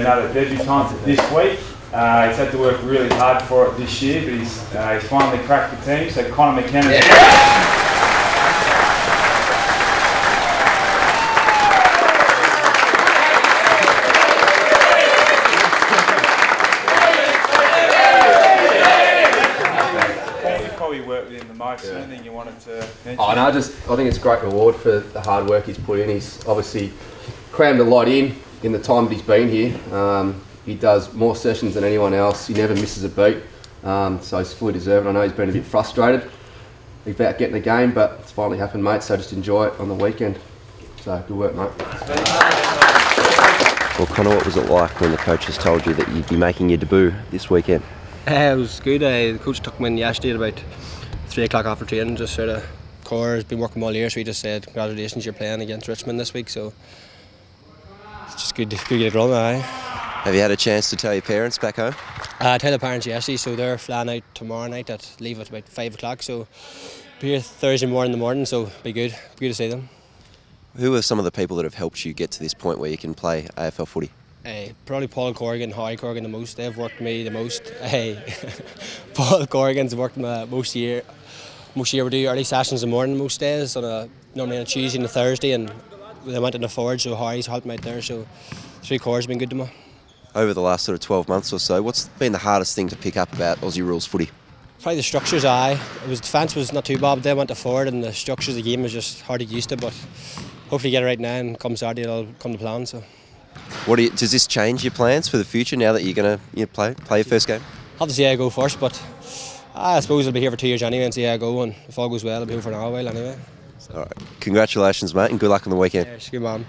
another debutant this week. Uh, he's had to work really hard for it this year, but he's, uh, he's finally cracked the team. So Conor McKenna. You probably worked with him the most. Anything you wanted to mention? Oh no, just I think it's a great reward for the hard work he's put in. He's obviously crammed a lot in in the time that he's been here. Um, he does more sessions than anyone else. He never misses a beat, um, so he's fully deserved. I know he's been a bit frustrated about getting the game, but it's finally happened, mate. So just enjoy it on the weekend. So good work, mate. Well, Conor, what was it like when the coaches told you that you'd be making your debut this weekend? Uh, it was good. Uh, the coach took me in yesterday at about three o'clock after training. Just sort of core has been working all year, so he just said, "Congratulations, you're playing against Richmond this week." So it's just good, to, good to get it rolling. Aye. Have you had a chance to tell your parents back home? Uh, I tell the parents yesterday, so they're flying out tomorrow night at leave at about five o'clock. So be here Thursday morning in the morning. So be good, be good to see them. Who are some of the people that have helped you get to this point where you can play AFL footy? Uh, probably Paul Corrigan, Harry Corrigan the most. They've worked me the most. Uh, Paul Corrigan's worked me most year. Most year we do early sessions in the morning most days on a normally on a Tuesday and a Thursday, and they went in the forward, so Harry's helped me out there. So three quarters have been good to me. Over the last sort of 12 months or so, what's been the hardest thing to pick up about Aussie rules footy? Probably the structures, aye. It was defence was not too bad, but they went to forward, and the structures of the game was just hard to get used to. But hopefully get it right now, and come Saturday it'll come to plan. So What do you, does this change your plans for the future now that you're going to you know, play play your first game? have to see how I go first, but ah, I suppose I'll be here for two years anyway, and see how I go. And if all goes well, I'll be here for another while anyway. All right. Congratulations, mate, and good luck on the weekend. Yeah, good man.